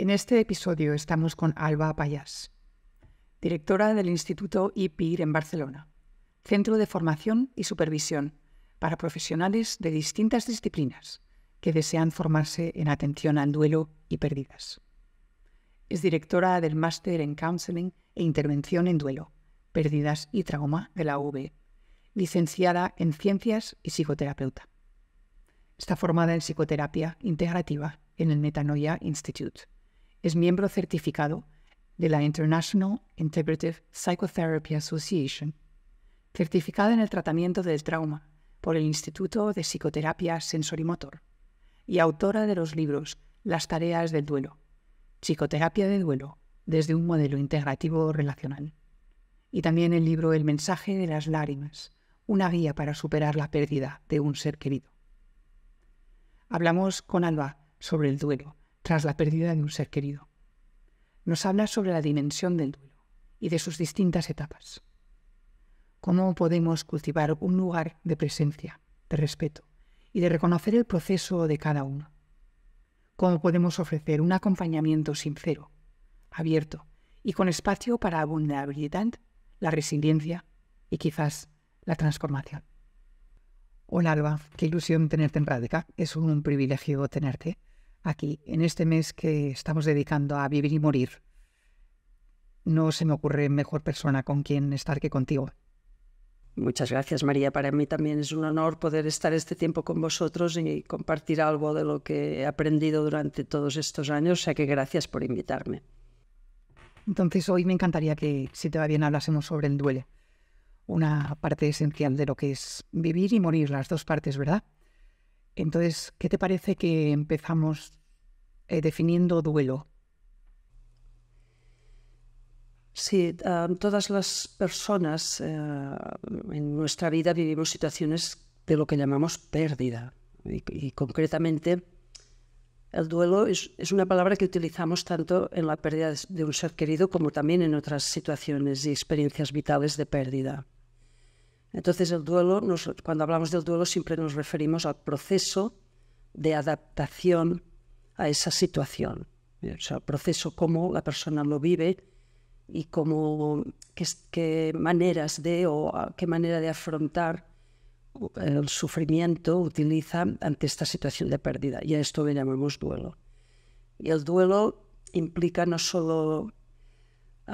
En este episodio estamos con Alba Payas, directora del Instituto IPIR en Barcelona, Centro de Formación y Supervisión para profesionales de distintas disciplinas que desean formarse en atención al duelo y pérdidas. Es directora del Máster en Counseling e Intervención en Duelo, Pérdidas y Trauma de la UB, licenciada en Ciencias y psicoterapeuta. Está formada en psicoterapia integrativa en el Metanoia Institute. Es miembro certificado de la International Integrative Psychotherapy Association, certificada en el tratamiento del trauma por el Instituto de Psicoterapia Sensorimotor y autora de los libros Las tareas del duelo, Psicoterapia de duelo desde un modelo integrativo relacional, y también el libro El mensaje de las lágrimas, una guía para superar la pérdida de un ser querido. Hablamos con Alba sobre el duelo tras la pérdida de un ser querido. Nos habla sobre la dimensión del duelo y de sus distintas etapas. Cómo podemos cultivar un lugar de presencia, de respeto y de reconocer el proceso de cada uno. Cómo podemos ofrecer un acompañamiento sincero, abierto y con espacio para la vulnerabilidad, la resiliencia y quizás la transformación. Hola Alba, qué ilusión tenerte en Radica. Es un privilegio tenerte aquí en este mes que estamos dedicando a vivir y morir. No se me ocurre mejor persona con quien estar que contigo. Muchas gracias, María. Para mí también es un honor poder estar este tiempo con vosotros y compartir algo de lo que he aprendido durante todos estos años. O sea que gracias por invitarme. Entonces, hoy me encantaría que, si te va bien, hablásemos sobre el duelo una parte esencial de lo que es vivir y morir, las dos partes, ¿verdad? Entonces, ¿qué te parece que empezamos eh, definiendo duelo? Sí, todas las personas eh, en nuestra vida vivimos situaciones de lo que llamamos pérdida. Y, concretamente, el duelo es, una palabra que utilizamos tanto en la pérdida de un ser querido como también en otras situaciones y experiencias vitales de pérdida. Entonces el duelo, cuando hablamos del duelo siempre nos referimos al proceso de adaptación a esa situación, o sea, el proceso cómo la persona lo vive y cómo, qué, maneras de o qué manera de afrontar el sufrimiento utiliza ante esta situación de pérdida. Y a esto le llamamos duelo. Y el duelo implica no solo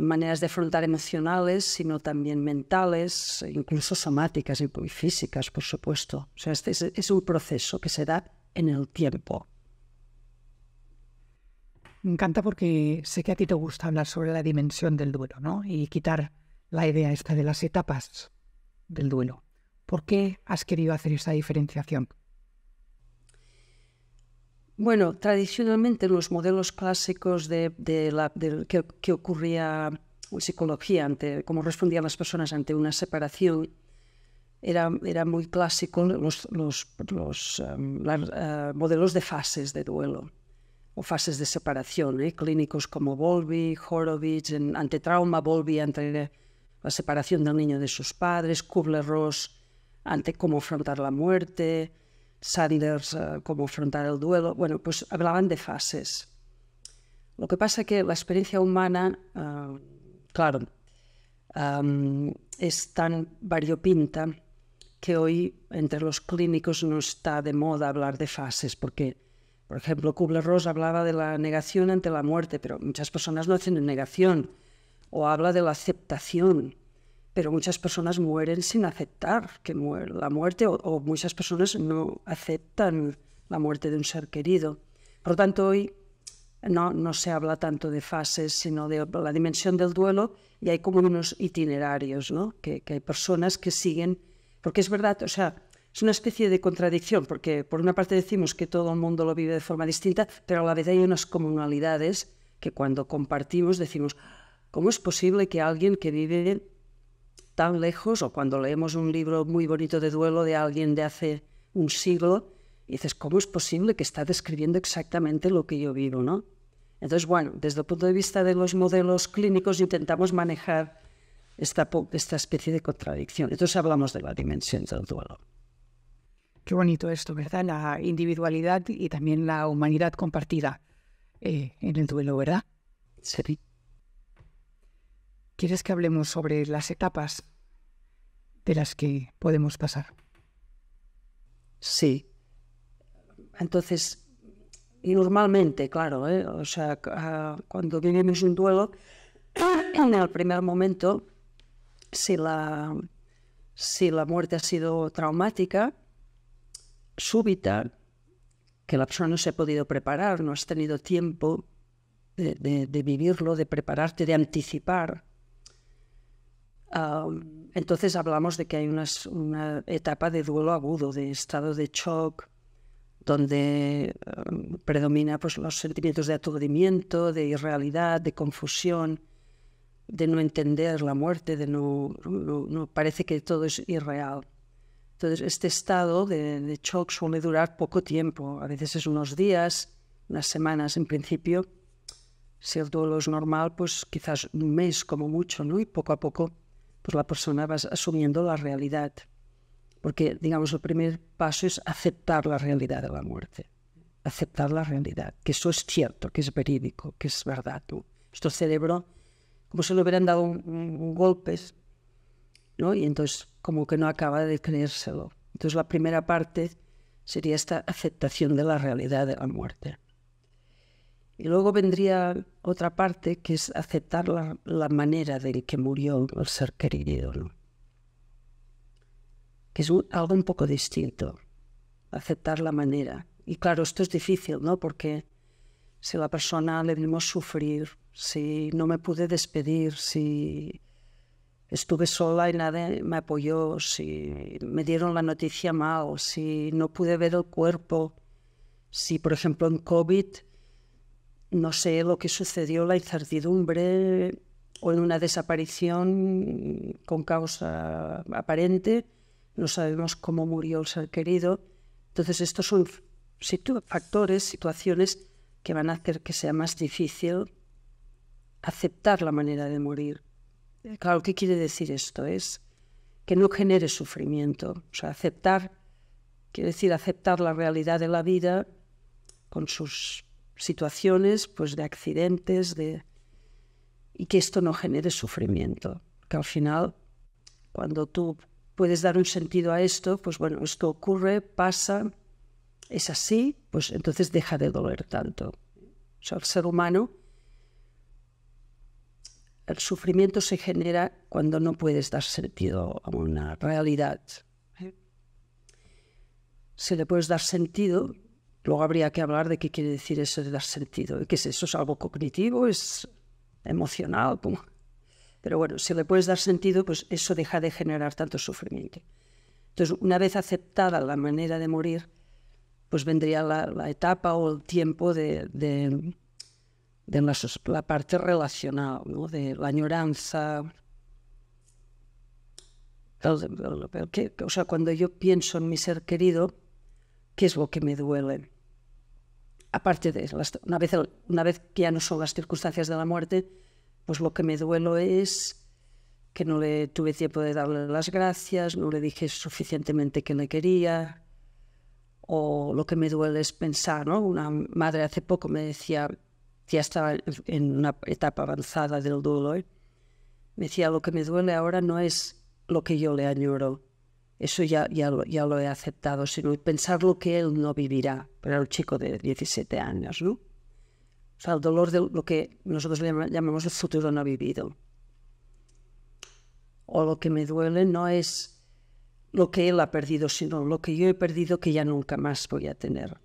maneras de afrontar emocionales, sino también mentales, incluso somáticas y físicas, por supuesto. O sea, este es, un proceso que se da en el tiempo. Me encanta porque sé que a ti te gusta hablar sobre la dimensión del duelo, ¿no? Y quitar la idea esta de las etapas del duelo. ¿Por qué has querido hacer esa diferenciación? Bueno, tradicionalmente los modelos clásicos de, la, que, ocurría en psicología, ante cómo respondían las personas ante una separación, era, muy clásico los, los, los um, modelos de fases de duelo o fases de separación, ¿eh? clínicos como Volby, Horowitz, en, ante trauma, Volby ante la separación del niño de sus padres, Kubler-Ross ante cómo afrontar la muerte, Sanders, uh, cómo afrontar el duelo. Bueno, pues hablaban de fases. Lo que pasa es que la experiencia humana, uh, claro, um, es tan variopinta que hoy entre los clínicos no está de moda hablar de fases, porque, por ejemplo, Kubler-Ross hablaba de la negación ante la muerte, pero muchas personas no hacen negación, o habla de la aceptación pero muchas personas mueren sin aceptar que muere la muerte o, muchas personas no aceptan la muerte de un ser querido. Por lo tanto, hoy no, no se habla tanto de fases, sino de la dimensión del duelo y hay como unos itinerarios, ¿no? que, que hay personas que siguen, porque es verdad, o sea, es una especie de contradicción, porque por una parte decimos que todo el mundo lo vive de forma distinta, pero a la vez hay unas comunalidades que cuando compartimos decimos, ¿cómo es posible que alguien que vive tan lejos, o cuando leemos un libro muy bonito de duelo de alguien de hace un siglo, y dices, ¿cómo es posible que está describiendo exactamente lo que yo vivo? ¿no? Entonces, bueno, desde el punto de vista de los modelos clínicos intentamos manejar esta, esta especie de contradicción. Entonces hablamos de la dimensión del duelo. Qué bonito esto, ¿verdad? La individualidad y también la humanidad compartida eh, en el duelo, ¿verdad? Sí. ¿Quieres que hablemos sobre las etapas de las que podemos pasar? Sí. Entonces, y normalmente, claro, ¿eh? o sea, cuando vivimos un duelo, en el primer momento, si la, si la muerte ha sido traumática, súbita, que la persona no se ha podido preparar, no has tenido tiempo de, vivirlo, de prepararte, de anticipar. Entonces hablamos de que hay una etapa de duelo agudo, de estado de shock, donde predomina pues, los sentimientos de aturdimiento, de irrealidad, de confusión, de no entender la muerte, de no, no parece que todo es irreal. Entonces, este estado de, shock suele durar poco tiempo, a veces es unos días, unas semanas en principio. Si el duelo es normal, pues quizás un mes como mucho, ¿no? Y poco a poco, pues la persona va asumiendo la realidad. Porque, digamos, el primer paso es aceptar la realidad de la muerte. Aceptar la realidad, que eso es cierto, que es verídico, que es verdad. ¿no? Nuestro cerebro, como si le hubieran dado golpes, ¿no? Y entonces como que no acaba de creérselo. Entonces la primera parte sería esta aceptación de la realidad de la muerte. Y luego vendría otra parte que es aceptar la, manera de que murió el ser querido, que es algo un poco distinto, aceptar la manera. Y claro, esto es difícil, ¿no? Porque si la persona le vimos sufrir, si no me pude despedir, si estuve sola y nadie me apoyó, si me dieron la noticia mal, si no pude ver el cuerpo, si por ejemplo en COVID no sé lo que sucedió, la incertidumbre o en una desaparición con causa aparente, no sabemos cómo murió el ser querido. Entonces estos son factores, situaciones que van a hacer que sea más difícil aceptar la manera de morir. Claro, ¿qué quiere decir esto? Es que no genere sufrimiento. O sea, aceptar, quiere decir aceptar la realidad de la vida con sus situaciones, pues de accidentes, de y que esto no genere sufrimiento. Que al final, cuando tú puedes dar un sentido a esto, pues bueno, esto ocurre, pasa, es así, pues entonces deja de doler tanto. O sea, el ser humano el sufrimiento se genera cuando no puedes dar sentido a una realidad. Si le puedes dar sentido, luego habría que hablar de qué quiere decir eso de dar sentido. ¿Qué es eso? ¿Es algo cognitivo? ¿Es emocional? Pero bueno, si le puedes dar sentido, pues eso deja de generar tanto sufrimiento. Entonces, una vez aceptada la manera de morir, pues vendría la, etapa o el tiempo de la, parte relacional, de la añoranza. o sea, cuando yo pienso en mi ser querido, ¿qué es lo que me duele? Aparte de una vez, una vez que ya no son las circunstancias de la muerte, pues lo que me duelo es que no le tuve tiempo de darle las gracias, no le dije suficientemente que le quería, o lo que me duele es pensar, ¿no? Una madre hace poco me decía, ya estaba en una etapa avanzada del dolor, me decía, lo que me duele ahora no es lo que yo le añoro, eso ya, ya, lo, ya lo he aceptado, sino pensar lo que él no vivirá, para un chico de 17 años, ¿no? O sea, el dolor de lo que nosotros llamamos el futuro no vivido. O lo que me duele no es lo que él ha perdido, sino lo que yo he perdido que ya nunca más voy a tener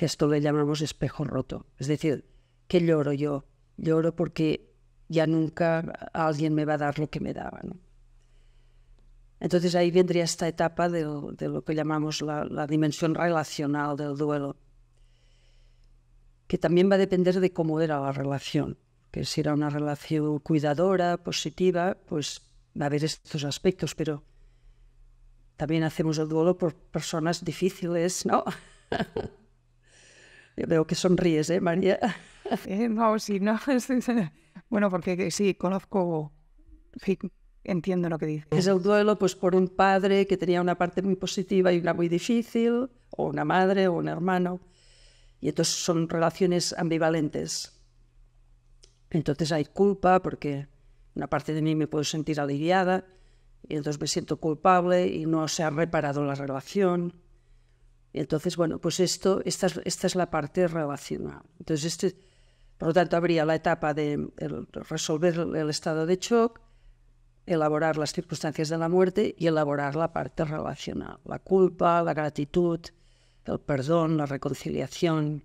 que esto le llamamos espejo roto. Es decir, que lloro yo? Lloro porque ya nunca alguien me va a dar lo que me daba. Entonces ahí vendría esta etapa de, lo que llamamos la, dimensión relacional del duelo, que también va a depender de cómo era la relación. Que si era una relación cuidadora, positiva, pues va a haber estos aspectos, pero también hacemos el duelo por personas difíciles, ¿no? Veo que sonríes, ¿eh, María? Eh, no, sí, no. bueno, porque sí, conozco, entiendo lo que dices. Es el duelo pues por un padre que tenía una parte muy positiva y una muy difícil, o una madre o un hermano. Y entonces son relaciones ambivalentes. Entonces hay culpa porque una parte de mí me puedo sentir aliviada y entonces me siento culpable y no se ha reparado la relación. Y entonces, bueno, pues esto, esta es, esta es la parte relacional. Entonces, este, por lo tanto, habría la etapa de resolver el estado de shock, elaborar las circunstancias de la muerte y elaborar la parte relacional, la culpa, la gratitud, el perdón, la reconciliación,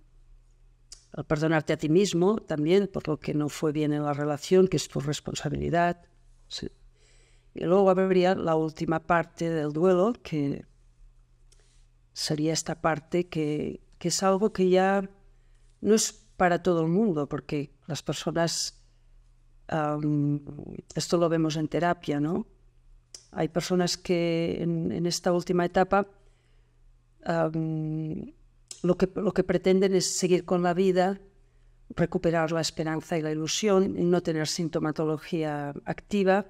el perdonarte a ti mismo también por lo que no fue bien en la relación, que es tu responsabilidad. Y luego habría la última parte del duelo, que sería esta parte que, que es algo que ya no es para todo el mundo, porque las personas, esto lo vemos en terapia, ¿no? Hay personas que en, en esta última etapa lo, que, lo que pretenden es seguir con la vida, recuperar la esperanza y la ilusión, y no tener sintomatología activa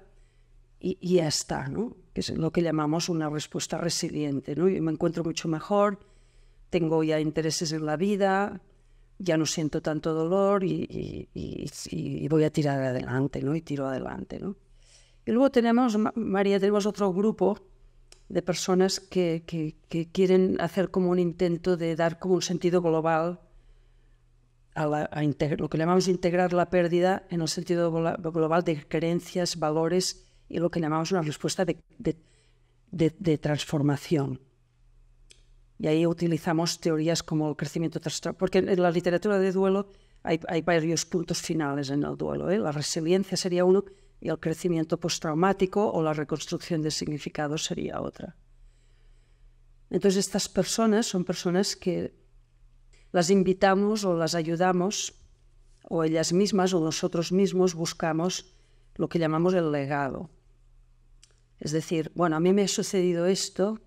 y, ya está, ¿no? que es lo que llamamos una respuesta resiliente. ¿no? Yo me encuentro mucho mejor, tengo ya intereses en la vida, ya no siento tanto dolor y, voy a tirar adelante, ¿no? Y tiro adelante, ¿no? Y luego tenemos, María, tenemos otro grupo de personas que, que, quieren hacer como un intento de dar como un sentido global a, lo que llamamos integrar la pérdida en el sentido global de creencias, valores y lo que llamamos una respuesta de, de, transformación. Y ahí utilizamos teorías como el crecimiento porque en la literatura de duelo hay, hay varios puntos finales en el duelo. ¿eh? La resiliencia sería uno y el crecimiento postraumático o la reconstrucción de significado sería otra. Entonces estas personas son personas que las invitamos o las ayudamos o ellas mismas o nosotros mismos buscamos lo que llamamos el legado. Es decir, bueno, a mí me ha sucedido esto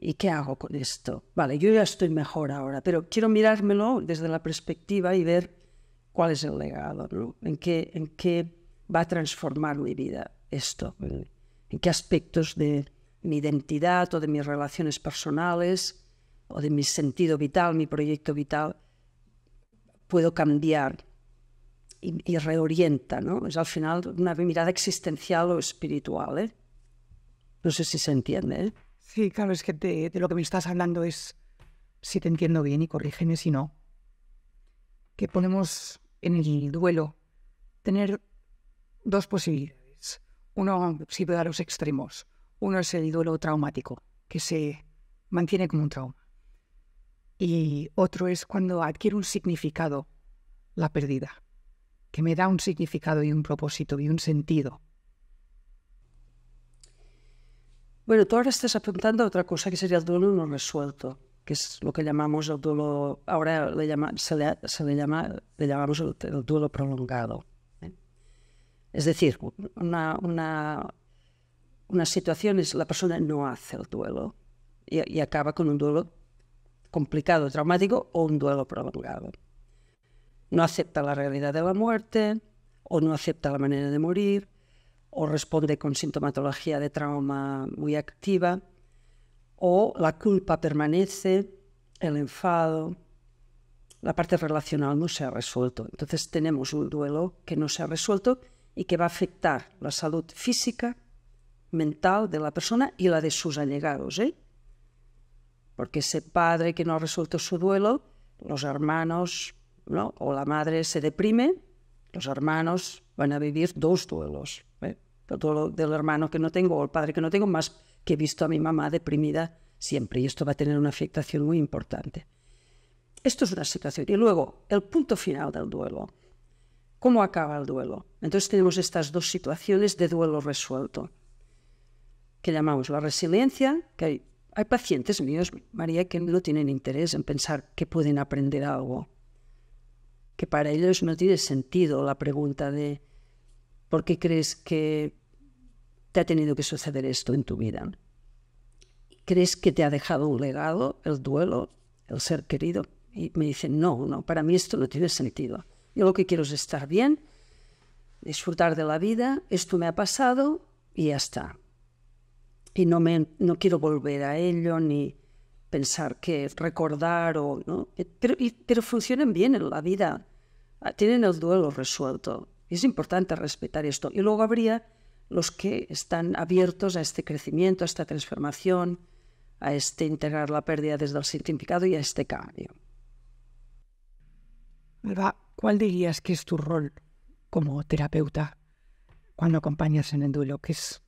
y ¿qué hago con esto? Vale, yo ya estoy mejor ahora, pero quiero mirármelo desde la perspectiva y ver cuál es el legado, en, qué, en qué va a transformar mi vida esto, en qué aspectos de mi identidad o de mis relaciones personales o de mi sentido vital, mi proyecto vital, puedo cambiar y, reorienta, ¿no? Es al final una mirada existencial o espiritual, ¿eh? No sé si se entiende, ¿eh? Sí, claro, es que de, lo que me estás hablando es, si te entiendo bien y corrígeme si no, que ponemos en el duelo tener dos posibilidades. Uno si a los extremos. Uno es el duelo traumático, que se mantiene como un trauma. Y otro es cuando adquiere un significado la pérdida, que me da un significado y un propósito y un sentido. Bueno, tú ahora estás apuntando a otra cosa que sería el duelo no resuelto, que es lo que llamamos el duelo, ahora le llama, se, le, llama, le llamamos el duelo prolongado. Es decir, una, una, una situación es la persona no hace el duelo y, acaba con un duelo complicado, traumático o un duelo prolongado. No acepta la realidad de la muerte o no acepta la manera de morir o responde con sintomatología de trauma muy activa o la culpa permanece, el enfado, la parte relacional no se ha resuelto. Entonces tenemos un duelo que no se ha resuelto y que va a afectar la salud física, mental de la persona y la de sus allegados. ¿eh? Porque ese padre que no ha resuelto su duelo, los hermanos ¿no? o la madre se deprime, los hermanos van a vivir dos duelos. ¿eh? El duelo del hermano que no tengo o el padre que no tengo, más que he visto a mi mamá deprimida siempre. Y esto va a tener una afectación muy importante. Esto es una situación. Y luego, el punto final del duelo. ¿Cómo acaba el duelo? Entonces tenemos estas dos situaciones de duelo resuelto, que llamamos la resiliencia, que hay, hay pacientes míos, María, que no tienen interés en pensar que pueden aprender algo, que para ellos no tiene sentido la pregunta de ¿por qué crees que te ha tenido que suceder esto en tu vida? ¿Crees que te ha dejado un legado, el duelo, el ser querido? Y me dicen, no, no, para mí esto no tiene sentido. Yo lo que quiero es estar bien, disfrutar de la vida, esto me ha pasado y ya está. Y no, me, no quiero volver a ello ni, pensar que recordar o no, pero, pero funcionan bien en la vida, ah, tienen el duelo resuelto. Es importante respetar esto. Y luego habría los que están abiertos a este crecimiento, a esta transformación, a este integrar la pérdida desde el significado y a este cambio. Alba, ¿cuál dirías que es tu rol como terapeuta cuando acompañas en el duelo? ¿Qué es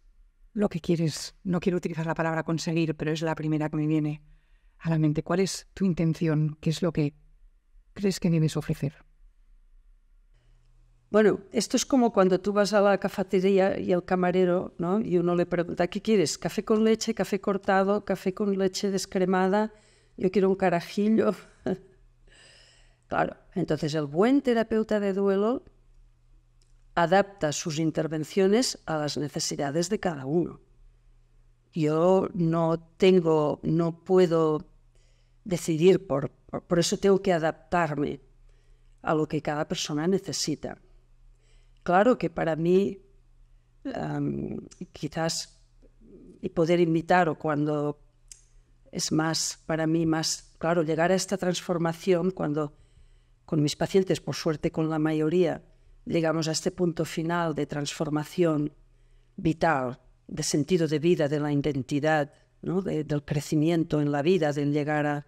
lo que quieres? No quiero utilizar la palabra conseguir, pero es la primera que me viene a la mente. ¿Cuál es tu intención? ¿Qué es lo que crees que debes ofrecer? Bueno, esto es como cuando tú vas a la cafetería y el camarero, ¿no? Y uno le pregunta, ¿qué quieres? ¿Café con leche, café cortado, café con leche descremada? Yo quiero un carajillo. claro, entonces el buen terapeuta de duelo adapta sus intervenciones a las necesidades de cada uno. Yo no tengo, no puedo decidir, por, por, eso tengo que adaptarme a lo que cada persona necesita. Claro que para mí, quizás, y poder invitar o cuando es más, para mí, más, claro, llegar a esta transformación cuando con mis pacientes, por suerte con la mayoría, llegamos a este punto final de transformación vital, de sentido de vida, de la identidad, ¿no? del crecimiento en la vida, del llegar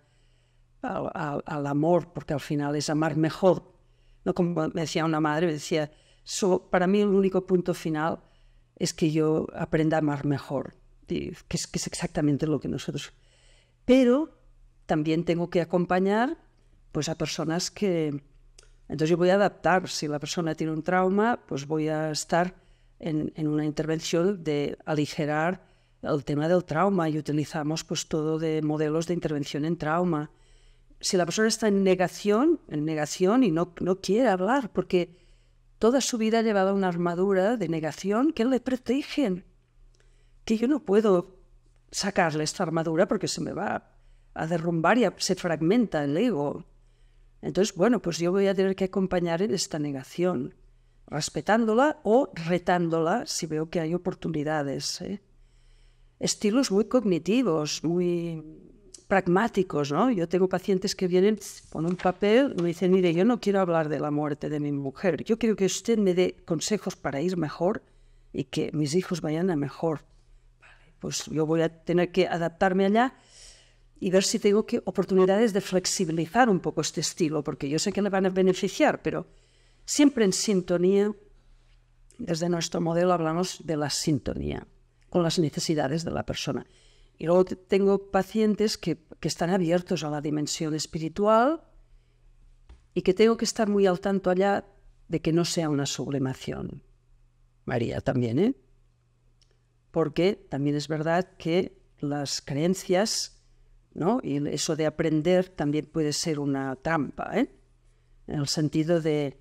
al amor, porque al final es amar mejor. ¿no? Como me decía una madre, me decía, para mí el único punto final es que yo aprenda a amar mejor, que es, que es exactamente lo que nosotros... Pero también tengo que acompañar pues, a personas que... Entonces yo voy a adaptar, si la persona tiene un trauma, pues voy a estar en, en una intervención de aligerar el tema del trauma y utilizamos pues todo de modelos de intervención en trauma. Si la persona está en negación, en negación y no, no quiere hablar porque toda su vida ha llevado una armadura de negación que le protegen, que yo no puedo sacarle esta armadura porque se me va a derrumbar y se fragmenta el ego. Entonces, bueno, pues yo voy a tener que acompañar en esta negación, respetándola o retándola si veo que hay oportunidades. ¿eh? Estilos muy cognitivos, muy pragmáticos, ¿no? Yo tengo pacientes que vienen con un papel y me dicen, mire, yo no quiero hablar de la muerte de mi mujer, yo quiero que usted me dé consejos para ir mejor y que mis hijos vayan a mejor. pues yo voy a tener que adaptarme allá y ver si tengo oportunidades de flexibilizar un poco este estilo, porque yo sé que le van a beneficiar, pero siempre en sintonía, desde nuestro modelo hablamos de la sintonía con las necesidades de la persona. Y luego tengo pacientes que, que están abiertos a la dimensión espiritual y que tengo que estar muy al tanto allá de que no sea una sublimación. María también, ¿eh? Porque también es verdad que las creencias, ¿no? Y eso de aprender también puede ser una trampa, ¿eh? En el sentido de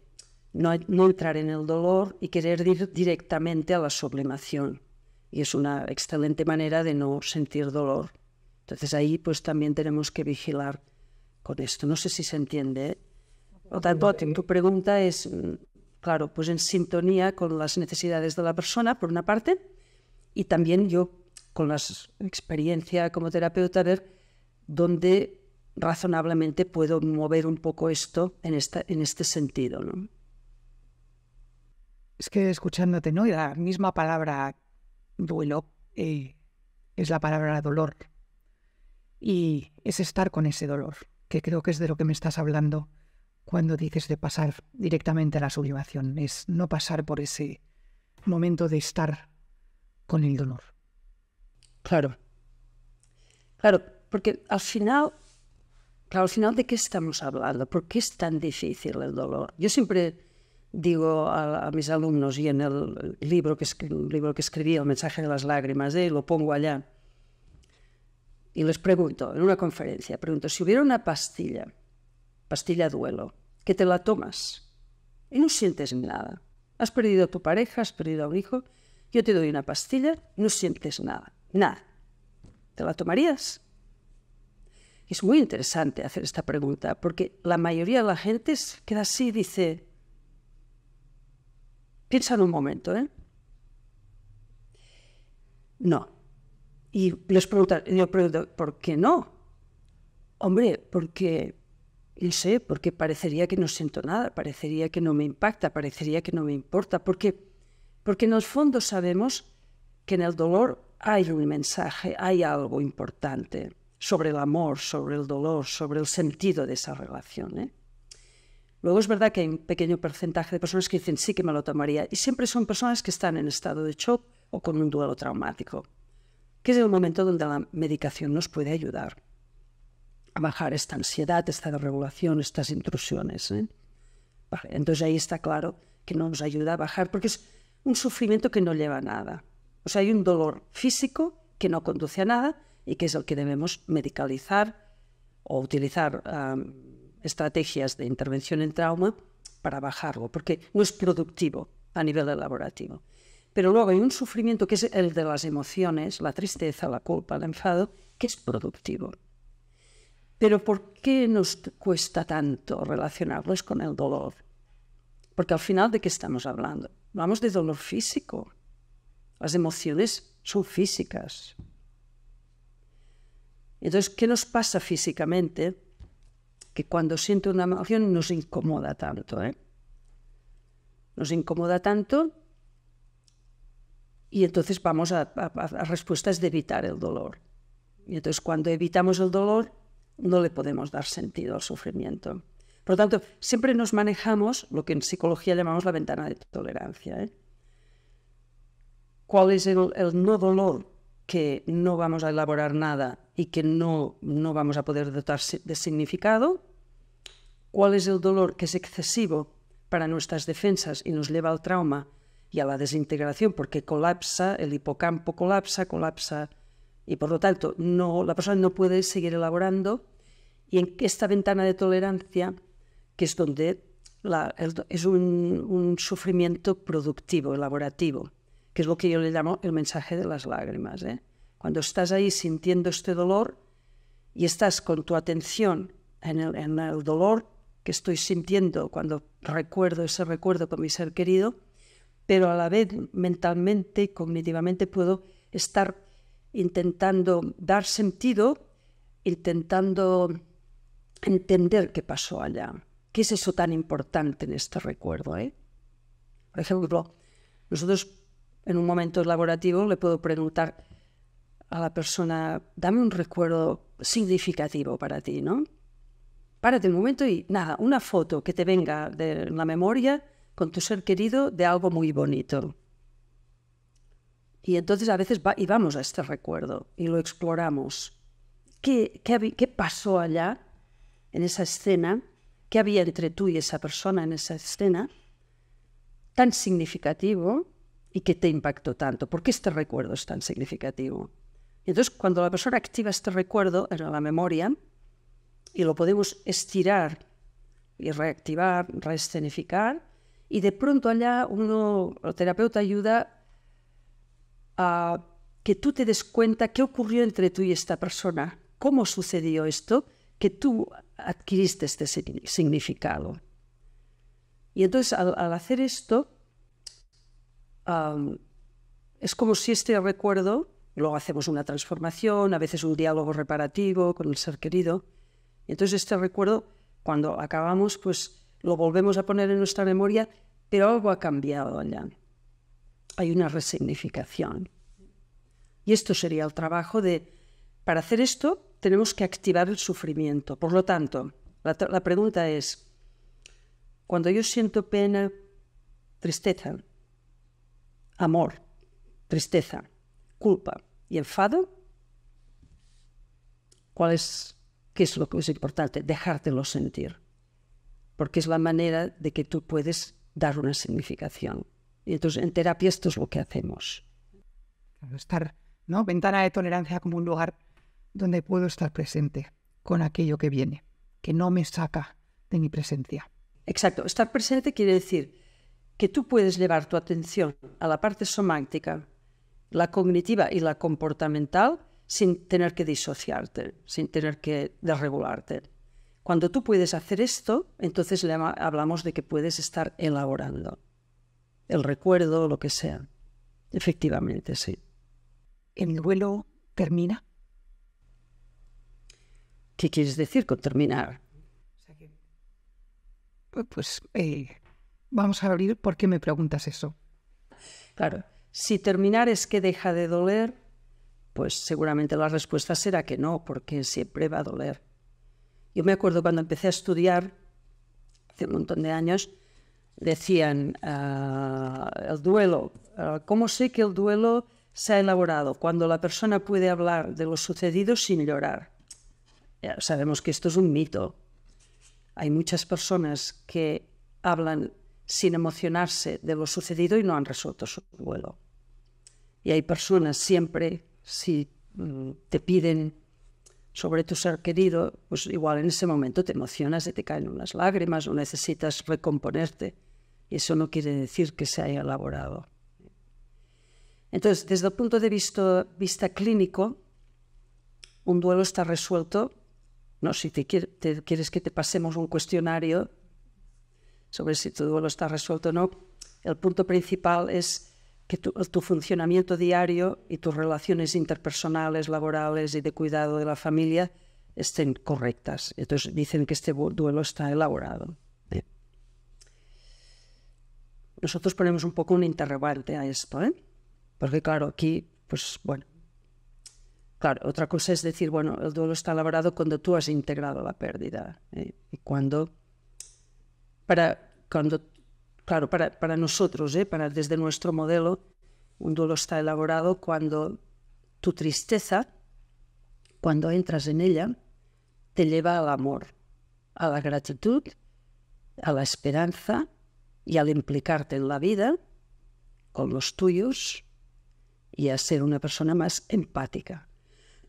no, no entrar en el dolor y querer ir directamente a la sublimación y es una excelente manera de no sentir dolor. Entonces ahí pues también tenemos que vigilar con esto. No sé si se entiende. ¿eh? O tanto, tu pregunta es, mm, claro, pues en sintonía con las necesidades de la persona, por una parte, y también yo con la experiencia como terapeuta, ver dónde razonablemente puedo mover un poco esto en, esta, en este sentido. ¿no? Es que escuchándote, ¿no? Y la misma palabra duelo eh, es la palabra dolor. Y es estar con ese dolor, que creo que es de lo que me estás hablando cuando dices de pasar directamente a la sublimación. Es no pasar por ese momento de estar con el dolor. Claro. Claro, porque al final, claro, al final de qué estamos hablando, ¿por qué es tan difícil el dolor? Yo siempre digo a, mis alumnos y en el libro que, libro que escribí, El mensaje de las lágrimas, eh, lo pongo allá, y les pregunto, en una conferencia, pregunto, si hubiera una pastilla, pastilla duelo, que te la tomas y no sientes nada, has perdido a tu pareja, has perdido a un hijo, yo te doy una pastilla no sientes nada, nada, ¿te la tomarías? Es muy interesante hacer esta pregunta, porque la mayoría de la gente queda así dice, Piensa en un momento, ¿eh? No. Y les pregunto, yo pregunto, ¿por qué no? Hombre, porque, no sé, porque parecería que no siento nada, parecería que no me impacta, parecería que no me importa, porque, porque en el fondo sabemos que en el dolor hay un mensaje, hay algo importante sobre el amor, sobre el dolor, sobre el sentido de esa relación. ¿eh? Luego es verdad que hay un pequeño porcentaje de personas que dicen sí que me lo tomaría y siempre son personas que están en estado de shock o con un duelo traumático, que es el momento donde la medicación nos puede ayudar a bajar esta ansiedad, esta regulación, estas intrusiones. ¿eh? entonces ahí está claro que no nos ayuda a bajar porque es un sufrimiento que no lleva a nada. O sea, hay un dolor físico que no conduce a nada y que es el que debemos medicalizar o utilizar estrategias de intervención en trauma para bajarlo, porque no es productivo a nivel elaborativo. Pero luego hay un sufrimiento que es el de las emociones, la tristeza, la culpa, el enfado, que es productivo. Pero ¿por qué nos cuesta tanto relacionarlos con el dolor? Porque al final de qué estamos hablando? Hablamos de dolor físico. Las emociones son físicas. Entonces, ¿qué nos pasa físicamente? Que cuando siento una emoción nos incomoda tanto. ¿eh? Nos incomoda tanto y entonces vamos a, respuestas de evitar el dolor. Y entonces cuando evitamos el dolor no le podemos dar sentido al sufrimiento. Por lo tanto, siempre nos manejamos lo que en psicología llamamos la ventana de tolerancia. ¿eh? ¿Cuál es el no dolor que no vamos a elaborar nada y que no, no vamos a poder dotar de significado, cuál es el dolor que es excesivo para nuestras defensas y nos lleva al trauma y a la desintegración porque colapsa, el hipocampo colapsa, colapsa y por lo tanto no, la persona no puede seguir elaborando y en esta ventana de tolerancia que es donde es un, un sufrimiento productivo, elaborativo que es lo que yo le llamo el mensaje de las lágrimas. ¿eh? Cuando estás ahí sintiendo este dolor y estás con tu atención en el, dolor que estoy sintiendo cuando recuerdo ese recuerdo con mi ser querido, pero a la vez mentalmente, cognitivamente puedo estar intentando dar sentido, intentando entender qué pasó allá. ¿Qué es eso tan importante en este recuerdo? Eh? Por ejemplo, nosotros en un momento elaborativo le puedo preguntar a la persona, dame un recuerdo significativo para ti, ¿no? Párate un momento y nada, una foto que te venga de la memoria con tu ser querido de algo muy bonito. Y entonces a veces va, y vamos a este recuerdo y lo exploramos. ¿Qué, qué, qué pasó allá en esa escena? ¿Qué había entre tú y esa persona en esa escena? Tan significativo y que te impactó tanto? ¿Por qué este recuerdo es tan significativo? Entonces, cuando la persona activa este recuerdo en la memoria y lo podemos estirar y reactivar, reescenificar, y de pronto allá uno, el terapeuta ayuda a que tú te des cuenta qué ocurrió entre tú y esta persona, cómo sucedió esto, que tú adquiriste este significado. Y entonces al hacer esto, es como si este recuerdo, luego hacemos una transformación, a veces un diálogo reparativo con el ser querido, y entonces este recuerdo, cuando acabamos, pues lo volvemos a poner en nuestra memoria, pero algo ha cambiado allá. Hay una resignificación. Y esto sería el trabajo de, para hacer esto, tenemos que activar el sufrimiento. Por lo tanto, la, la pregunta es, cuando yo siento pena, tristeza, amor, tristeza, culpa y enfado, ¿cuál es, ¿qué es lo que es importante? Dejártelo sentir, porque es la manera de que tú puedes dar una significación. Y entonces en terapia esto es lo que hacemos. Estar, ¿no? Ventana de tolerancia como un lugar donde puedo estar presente con aquello que viene, que no me saca de mi presencia. Exacto, estar presente quiere decir que tú puedes llevar tu atención a la parte somática, la cognitiva y la comportamental sin tener que disociarte, sin tener que desregularte. Cuando tú puedes hacer esto, entonces le hablamos de que puedes estar elaborando el recuerdo, lo que sea. Efectivamente, sí. ¿El duelo termina? ¿Qué quieres decir con terminar? Pues eh, vamos a abrir por qué me preguntas eso. Claro, si terminar es que deja de doler, pues seguramente la respuesta será que no, porque siempre va a doler. Yo me acuerdo cuando empecé a estudiar, hace un montón de años, decían ah, el duelo. Ah, ¿Cómo sé que el duelo se ha elaborado? Cuando la persona puede hablar de lo sucedido sin llorar. Sabemos que esto es un mito. Hay muchas personas que hablan sin emocionarse de lo sucedido y no han resuelto su duelo. Y hay personas siempre, si mm, te piden sobre tu ser querido, pues igual en ese momento te emocionas y te caen unas lágrimas o necesitas recomponerte. Y eso no quiere decir que se haya elaborado. Entonces, desde el punto de vista, vista clínico, un duelo está resuelto. No, si te, quieres que te pasemos un cuestionario sobre si tu duelo está resuelto o no, el punto principal es que tu, funcionamiento diario y tus relaciones interpersonales, laborales y de cuidado de la familia estén correctas. Entonces dicen que este duelo está elaborado. Nosotros ponemos un poco un interrogante a esto, ¿eh? porque claro, aquí, pues bueno, claro, otra cosa es decir, bueno, el duelo está elaborado cuando tú has integrado la pérdida ¿eh? y cuando, para, cuando Claro, para, nosotros, ¿eh? para, desde nuestro modelo, un duelo está elaborado cuando tu tristeza, cuando entras en ella, te lleva al amor, a la gratitud, a la esperanza y al implicarte en la vida con los tuyos y a ser una persona más empática.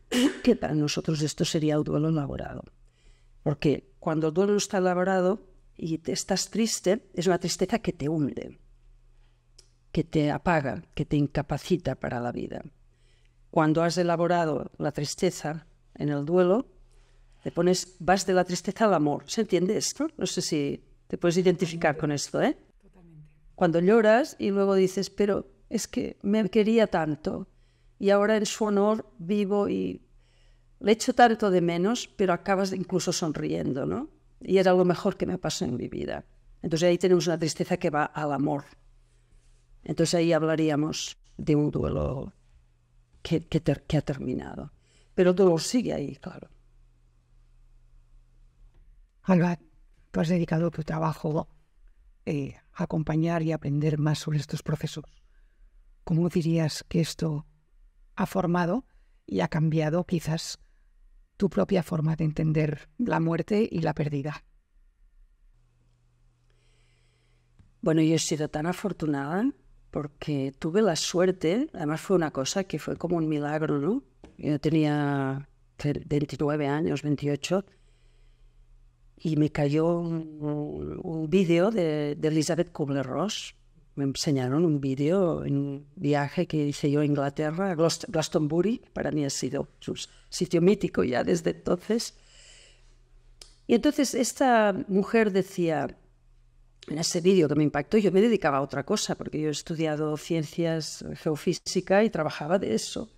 Que para nosotros esto sería el duelo elaborado. Porque cuando el duelo está elaborado, y te estás triste, es una tristeza que te hunde, que te apaga, que te incapacita para la vida. Cuando has elaborado la tristeza en el duelo, te pones, vas de la tristeza al amor. ¿Se entiende esto? No sé si te puedes identificar con esto, ¿eh? Cuando lloras y luego dices, pero es que me quería tanto y ahora en su honor vivo y le echo tanto de menos, pero acabas incluso sonriendo, ¿no? Y era lo mejor que me pasó en mi vida. Entonces ahí tenemos una tristeza que va al amor. Entonces ahí hablaríamos de un duelo que, ha terminado. Pero el dolor sigue ahí, claro. Alba, tú has dedicado tu trabajo eh, a acompañar y aprender más sobre estos procesos. ¿Cómo dirías que esto ha formado y ha cambiado quizás tu propia forma de entender la muerte y la pérdida. Bueno, yo he sido tan afortunada porque tuve la suerte, además fue una cosa que fue como un milagro, ¿no? Yo tenía 29 años, 28, y me cayó un, vídeo de, de Elizabeth Kubler-Ross, me enseñaron un vídeo en un viaje que hice yo a Inglaterra, a Glastonbury, para mí ha sido un sitio mítico ya desde entonces. Y entonces esta mujer decía, en ese vídeo que me impactó, yo me dedicaba a otra cosa, porque yo he estudiado ciencias, geofísica y trabajaba de eso.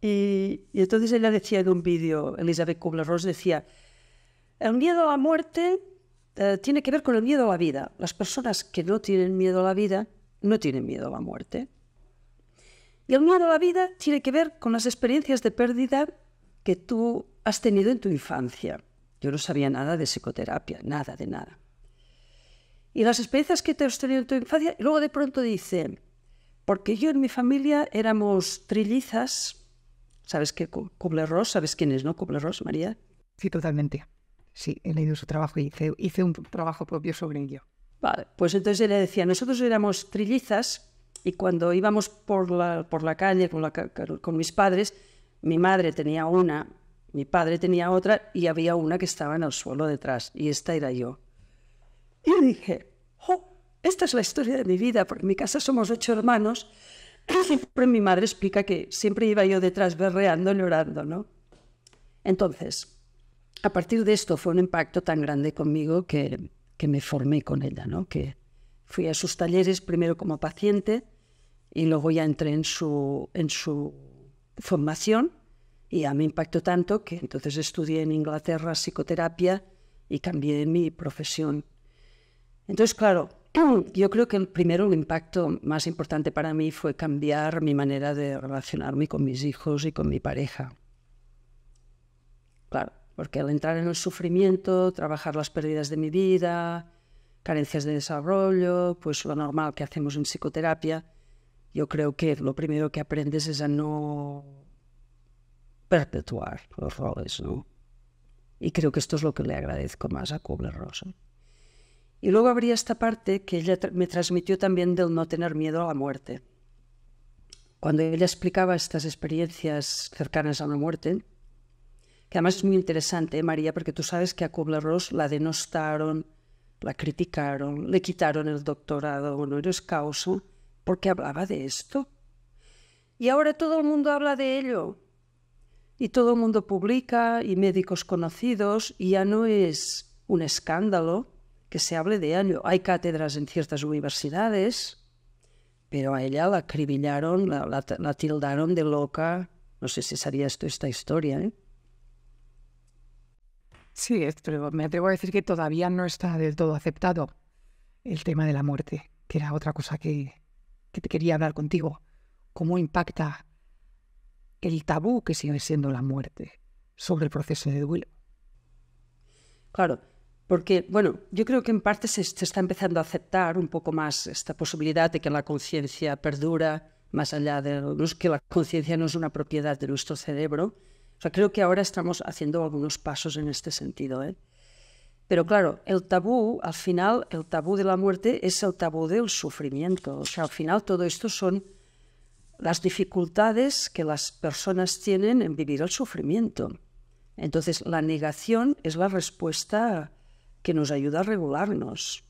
Y, y entonces ella decía en un vídeo, Elizabeth Kubler-Ross decía, el miedo a la muerte eh, tiene que ver con el miedo a la vida. Las personas que no tienen miedo a la vida no tienen miedo a la muerte. Y el miedo a la vida tiene que ver con las experiencias de pérdida que tú has tenido en tu infancia. Yo no sabía nada de psicoterapia, nada de nada. Y las experiencias que te has tenido en tu infancia, y luego de pronto dicen, porque yo en mi familia éramos trillizas, ¿sabes qué? Kubler-Ross, ¿sabes quién es, no? Kubler-Ross, María. Sí, totalmente. Sí, he leído su trabajo y hice, un trabajo propio sobre ello. Vale, pues entonces él decía, nosotros éramos trillizas y cuando íbamos por la, por la calle con, con mis padres, mi madre tenía una, mi padre tenía otra y había una que estaba en el suelo detrás y esta era yo. Y dije, oh, esta es la historia de mi vida, porque en mi casa somos ocho hermanos. Y siempre mi madre explica que siempre iba yo detrás berreando, llorando, ¿no? Entonces, a partir de esto fue un impacto tan grande conmigo que, que me formé con ella, ¿no? que fui a sus talleres primero como paciente y luego ya entré en su, en su formación Y a mí me impactó tanto que entonces estudié en Inglaterra psicoterapia y cambié mi profesión. Entonces, claro, yo creo que el primero el impacto más importante para mí fue cambiar mi manera de relacionarme con mis hijos y con mi pareja. Claro, porque al entrar en el sufrimiento, trabajar las pérdidas de mi vida, carencias de desarrollo, pues lo normal que hacemos en psicoterapia, yo creo que lo primero que aprendes es a no perpetuar los roles, ¿no? Y creo que esto es lo que le agradezco más a Kubler-Ross. Y luego habría esta parte que ella me transmitió también del no tener miedo a la muerte. Cuando ella explicaba estas experiencias cercanas a la muerte, que además es muy interesante, ¿eh, María, porque tú sabes que a Kubler-Ross la denostaron, la criticaron, le quitaron el doctorado honoris causa, porque hablaba de esto. Y ahora todo el mundo habla de ello. Y todo el mundo publica, y médicos conocidos, y ya no es un escándalo que se hable de ello. Hay cátedras en ciertas universidades, pero a ella la acribillaron, la, la tildaron de loca. No sé si sería esto esta historia, ¿eh? Sí, pero me atrevo a decir que todavía no está del todo aceptado el tema de la muerte, que era otra cosa que, que te quería hablar contigo. ¿Cómo impacta el tabú que sigue siendo la muerte sobre el proceso de duelo? Claro, porque, bueno, yo creo que en parte se, se, está empezando a aceptar un poco más esta posibilidad de que la conciencia perdura más allá de que la conciencia no es una propiedad de nuestro cerebro, o sea, creo que ahora estamos haciendo algunos pasos en este sentido. ¿eh? Pero claro, el tabú, al final, el tabú de la muerte es el tabú del sufrimiento. O sea, al final todo esto son las dificultades que las personas tienen en vivir el sufrimiento. Entonces, la negación es la respuesta que nos ayuda a regularnos.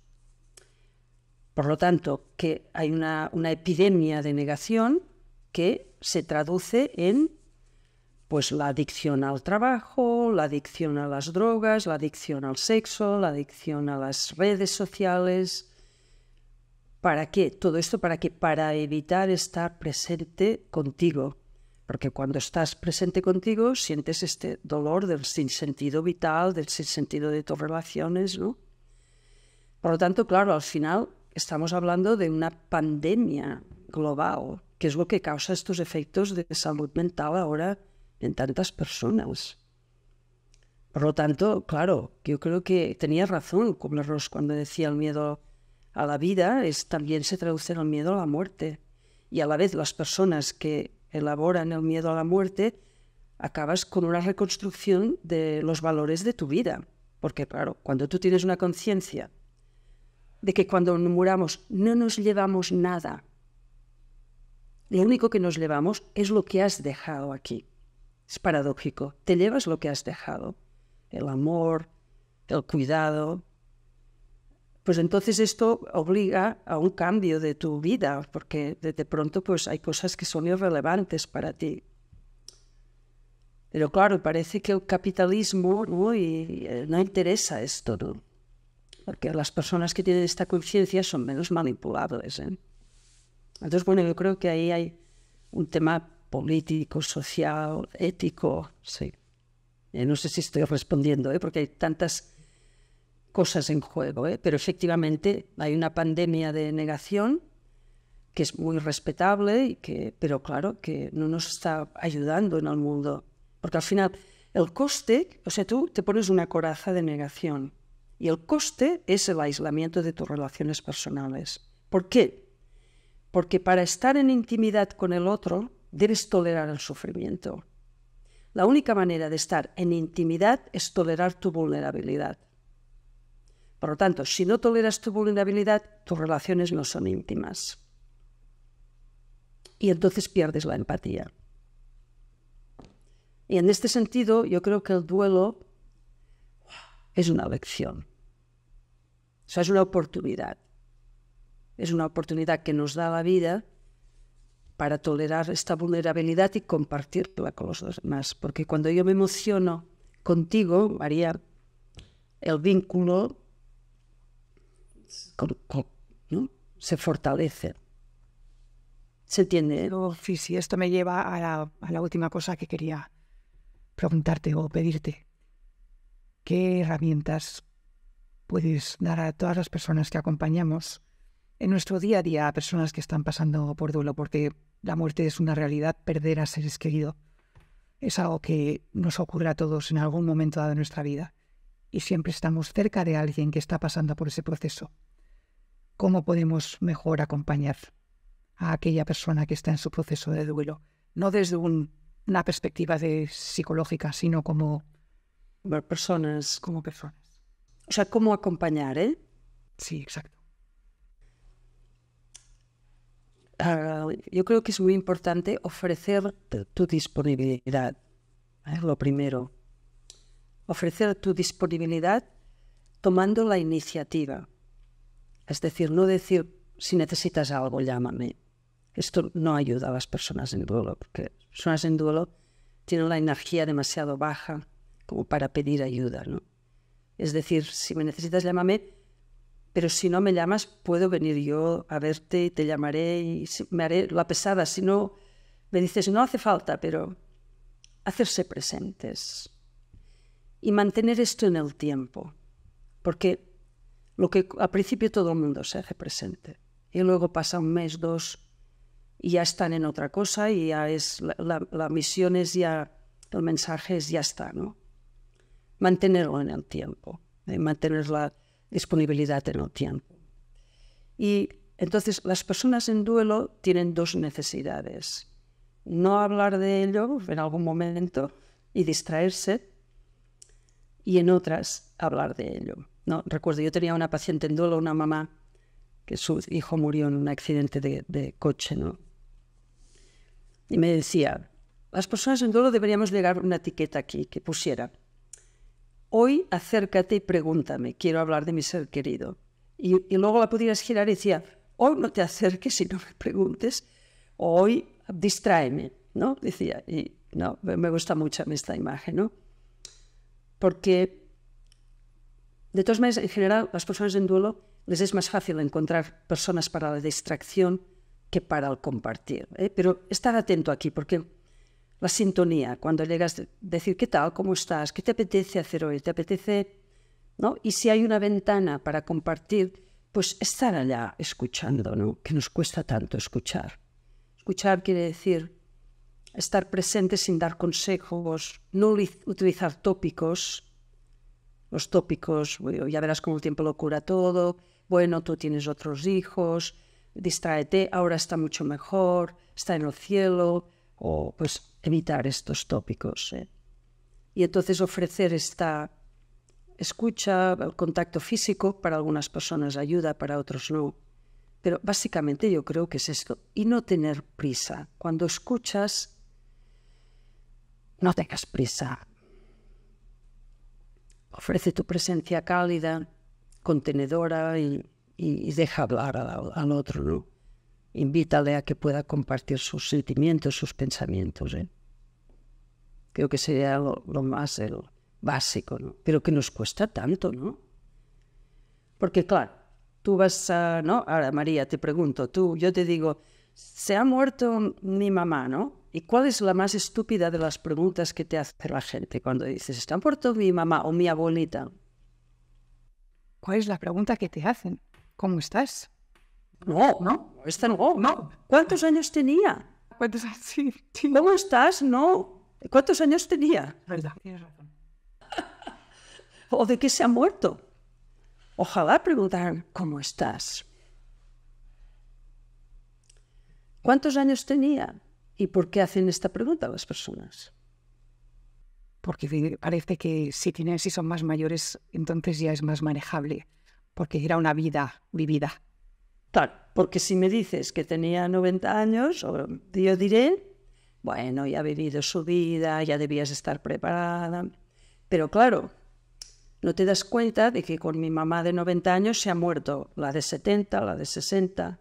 Por lo tanto, que hay una, una epidemia de negación que se traduce en pues la adicción al trabajo, la adicción a las drogas, la adicción al sexo, la adicción a las redes sociales. ¿Para qué? Todo esto para qué? Para evitar estar presente contigo. Porque cuando estás presente contigo sientes este dolor del sinsentido vital, del sinsentido de tus relaciones, ¿no? Por lo tanto, claro, al final estamos hablando de una pandemia global, que es lo que causa estos efectos de salud mental ahora en tantas personas. Por lo tanto, claro, yo creo que tenía razón Kubler-Ross cuando decía el miedo a la vida es, también se traduce en el miedo a la muerte. Y a la vez las personas que elaboran el miedo a la muerte, acabas con una reconstrucción de los valores de tu vida. Porque claro, cuando tú tienes una conciencia de que cuando muramos no nos llevamos nada, lo único que nos llevamos es lo que has dejado aquí. Es paradójico. Te llevas lo que has dejado, el amor, el cuidado. Pues entonces esto obliga a un cambio de tu vida, porque de, pronto pues hay cosas que son irrelevantes para ti. Pero claro, parece que el capitalismo ¿no? Y, eh, no interesa esto, ¿no? porque las personas que tienen esta conciencia son menos manipulables. ¿eh? Entonces, bueno, yo creo que ahí hay un tema político, social, ético, sí. Eh, no sé si estoy respondiendo, ¿eh? porque hay tantas cosas en juego, ¿eh? pero efectivamente hay una pandemia de negación que es muy respetable, y que, pero claro, que no nos está ayudando en el mundo. Porque al final, el coste, o sea, tú te pones una coraza de negación y el coste es el aislamiento de tus relaciones personales. ¿Por qué? Porque para estar en intimidad con el otro, debes tolerar el sufrimiento. La única manera de estar en intimidad es tolerar tu vulnerabilidad. Por lo tanto, si no toleras tu vulnerabilidad, tus relaciones no son íntimas. Y entonces pierdes la empatía. Y en este sentido, yo creo que el duelo es una lección. O sea, es una oportunidad. Es una oportunidad que nos da la vida para tolerar esta vulnerabilidad y compartirla con los demás. Porque cuando yo me emociono contigo, María, el vínculo se fortalece. ¿Se entiende? sí, sí, esto me lleva a la, última cosa que quería preguntarte o pedirte qué herramientas puedes dar a todas las personas que acompañamos en nuestro día a día a personas que están pasando por duelo, porque la muerte es una realidad, perder a seres queridos es algo que nos ocurre a todos en algún momento dado de nuestra vida y siempre estamos cerca de alguien que está pasando por ese proceso. ¿Cómo podemos mejor acompañar a aquella persona que está en su proceso de duelo? No desde una perspectiva de psicológica, sino como personas. Como personas. O sea, cómo acompañar, ¿eh? Sí, exacto. Ah, yo creo que es muy importante ofrecer tu disponibilidad. Es lo primero. Ofrecer tu disponibilidad tomando la iniciativa. Es decir, no decir, si necesitas algo, llámame. Esto no ayuda a las personas en duelo, porque las personas en duelo tienen la energía demasiado baja como para pedir ayuda. ¿no? Es decir, si me necesitas, llámame, pero si no me llamas, puedo venir yo a verte y te llamaré y me haré la pesada. Si no, me dices, no hace falta, pero hacerse presentes y mantener esto en el tiempo, porque lo que al principio todo el mundo se hace presente y luego pasa un mes, dos y ya están en otra cosa y ya es la, misión es ya el mensaje es ya está, ¿no? Mantenerlo en el tiempo, eh, mantener la disponibilidad en el tiempo. Y entonces las personas en duelo tienen dos necesidades. No hablar de ello en algún momento y distraerse y en otras hablar de ello. No, recuerdo, yo tenía una paciente en duelo, una mamá, que su hijo murió en un accidente de, de coche, ¿no? Y me decía, las personas en duelo deberíamos llegar una etiqueta aquí que pusiera hoy acércate y pregúntame, quiero hablar de mi ser querido. Y, luego la pudieras girar y decía, hoy no te acerques y no me preguntes, hoy distráeme, ¿no? Decía, y no, me gusta mucho esta imagen, ¿no? Porque, de todas maneras, en general, las personas en duelo les es más fácil encontrar personas para la distracción que para el compartir. ¿eh? Pero estar atento aquí, porque la sintonía, cuando llegas a decir, ¿qué tal? ¿Cómo estás? ¿Qué te apetece hacer hoy? ¿Te apetece? ¿No? Y si hay una ventana para compartir, pues estar allá escuchando, ¿no? Que nos cuesta tanto escuchar. Escuchar quiere decir estar presente sin dar consejos, no utilizar tópicos. Los tópicos, ya verás cómo el tiempo lo cura todo. Bueno, tú tienes otros hijos, distráete, ahora está mucho mejor, está en el cielo, o pues evitar estos tópicos. ¿eh? Y entonces ofrecer esta escucha, el contacto físico, para algunas personas ayuda, para otros no. Pero básicamente yo creo que es esto. Y no tener prisa. Cuando escuchas, no tengas prisa. Ofrece tu presencia cálida, contenedora y, deja hablar al, al otro, ¿no? invítale a que pueda compartir sus sentimientos, sus pensamientos. ¿eh? Creo que sería lo, más el básico, ¿no? Pero que nos cuesta tanto, ¿no? Porque claro, tú vas a, ¿no? Ahora María, te pregunto, tú, yo te digo, se ha muerto mi mamá, ¿no? ¿Y cuál es la más estúpida de las preguntas que te hace la gente cuando dices, ¿está muerto mi mamá o mi abuelita? ¿Cuál es la pregunta que te hacen? ¿Cómo estás? No, no, esta no, no. ¿Cuántos años tenía? ¿Cuántos años? Sí, ¿Cómo estás? No. ¿Cuántos años tenía? Verdad, tienes razón. ¿O de qué se ha muerto? Ojalá preguntaran, ¿cómo estás? ¿Cuántos años tenía? ¿Y por qué hacen esta pregunta las personas? Porque parece que si tienen, si son más mayores, entonces ya es más manejable, porque era una vida vivida. Claro, porque si me dices que tenía 90 años, yo diré, bueno, ya ha vivido su vida, ya debías estar preparada. Pero claro, no te das cuenta de que con mi mamá de 90 años se ha muerto la de 70, la de 60,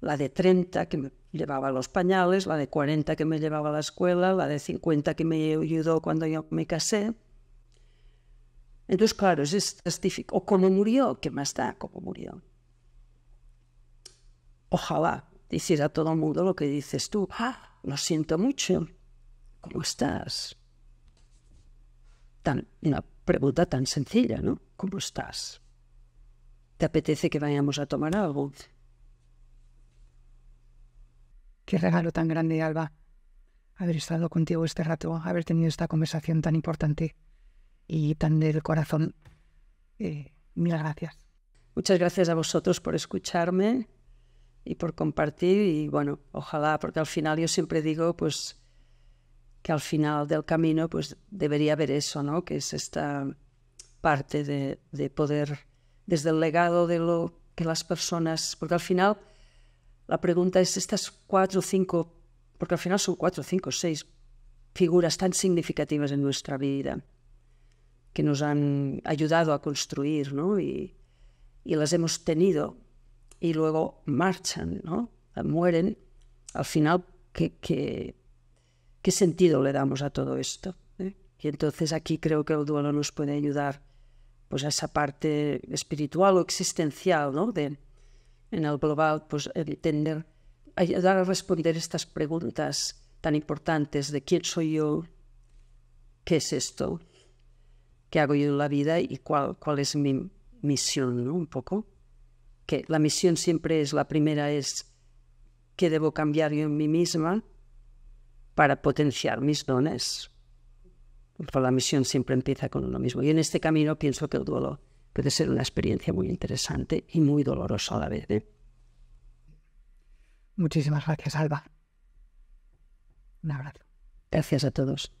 la de 30 que me llevaba los pañales, la de 40 que me llevaba a la escuela, la de 50 que me ayudó cuando yo me casé. Entonces, claro, es específico. O cómo murió, ¿qué más da cómo murió? Ojalá hiciera todo el mundo lo que dices tú. Ah, lo siento mucho. ¿Cómo estás? tan, una pregunta tan sencilla, ¿no? ¿Cómo estás? ¿Te apetece que vayamos a tomar algo? Qué regalo tan grande, Alba. Haber estado contigo este rato, haber tenido esta conversación tan importante y tan del corazón. Eh, mil gracias. Muchas gracias a vosotros por escucharme y por compartir y bueno, ojalá, porque al final yo siempre digo pues que al final del camino pues debería haber eso, ¿no? Que es esta parte de, de poder, desde el legado de lo que las personas, porque al final la pregunta es estas cuatro o cinco, porque al final son cuatro, cinco, seis figuras tan significativas en nuestra vida que nos han ayudado a construir, ¿no? Y, y las hemos tenido y luego marchan, ¿no? Mueren. Al final, ¿qué, qué, qué sentido le damos a todo esto? ¿Eh? Y entonces aquí creo que el duelo nos puede ayudar pues a esa parte espiritual o existencial, ¿no? De, en el global, pues entender, ayudar a responder estas preguntas tan importantes de quién soy yo, qué es esto, qué hago yo en la vida y cuál, cuál es mi misión, ¿no? Un poco. Que la misión siempre es, la primera es qué debo cambiar yo en mí misma para potenciar mis dones. Pero la misión siempre empieza con uno mismo. Y en este camino pienso que el duelo puede ser una experiencia muy interesante y muy dolorosa a la vez. ¿eh? Muchísimas gracias, Alba. Un abrazo. Gracias a todos.